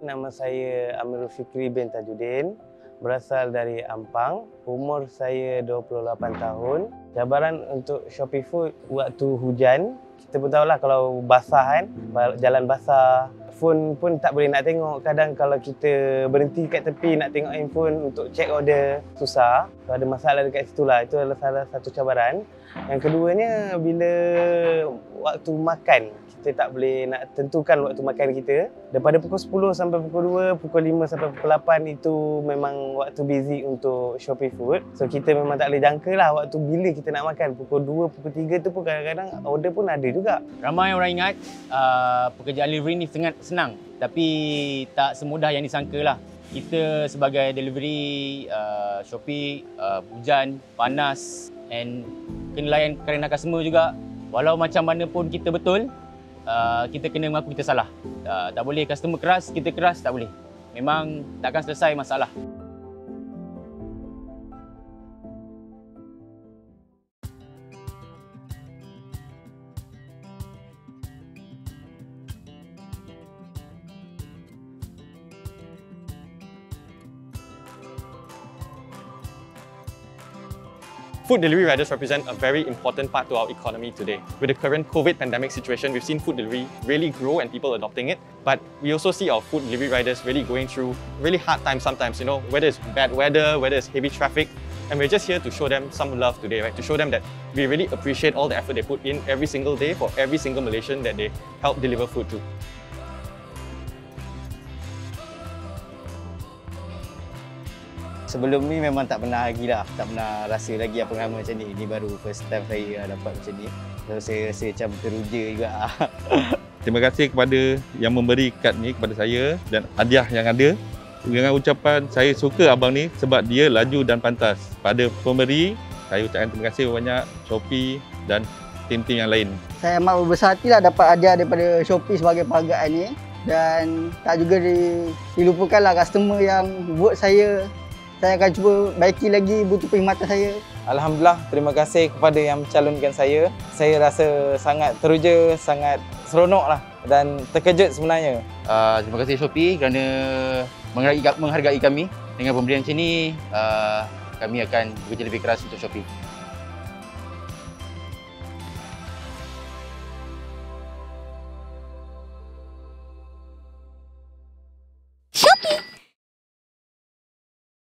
Nama saya Amirul Fikri bin Tajuddin. Berasal dari Ampang. Umur saya 28 tahun. Cabaran untuk Shopee Food waktu hujan. Kita pun tahulah kalau basah kan, jalan basah. Phone pun tak boleh nak tengok. Kadang kalau kita berhenti kat tepi nak tengok handphone untuk check order, susah. Kalau ada masalah dekat situ lah. Itu adalah salah satu cabaran. Yang keduanya bila waktu makan kita tak boleh nak tentukan waktu makan kita. Daripada pukul 10 sampai pukul 2, pukul 5 sampai pukul 8 itu memang waktu busy untuk Shopee Food. So kita memang tak boleh jangka lah waktu bila kita nak makan. Pukul 2, pukul 3 tu pun kadang-kadang order pun ada juga. Ramai orang ingat uh, pekerjaan delivery ni sangat senang. Tapi tak semudah yang disangka lah. Kita sebagai delivery uh, Shopee, uh, hujan, panas and kena layan kerana customer juga. Walau macam mana pun kita betul, uh, kita kena mengaku kita salah. Uh, tak boleh customer keras, kita keras, tak boleh. Memang takkan selesai masalah. Food delivery riders represent a very important part to our economy today. With the current COVID pandemic situation, we've seen food delivery really grow and people adopting it. But we also see our food delivery riders really going through really hard times sometimes, you know, whether it's bad weather, whether it's heavy traffic. And we're just here to show them some love today, right? To show them that we really appreciate all the effort they put in every single day for every single Malaysian that they help deliver food to. Sebelum ni memang tak pernah lagi lah, tak pernah rasa lagi apa pengalaman macam ni. Ini baru first time saya dapat macam ni. So saya rasa macam teruja juga. Terima kasih kepada yang memberi kad ni kepada saya dan hadiah yang ada. Dengan ucapan saya suka abang ni sebab dia laju dan pantas. Pada pemberi, saya ucapkan terima kasih banyak Shopee dan tim-tim yang lain. Saya amat berbesar hati lah dapat hadiah daripada Shopee sebagai penghargaan ni. Dan tak juga dilupakan lah customer yang buat saya saya akan cuba baiki lagi butuh perkhidmatan saya. Alhamdulillah, terima kasih kepada yang mencalonkan saya. Saya rasa sangat teruja, sangat seronok lah dan terkejut sebenarnya. Uh, terima kasih Shopee kerana menghargai, menghargai kami. Dengan pemberian macam ni, uh, kami akan bekerja lebih keras untuk. Shopee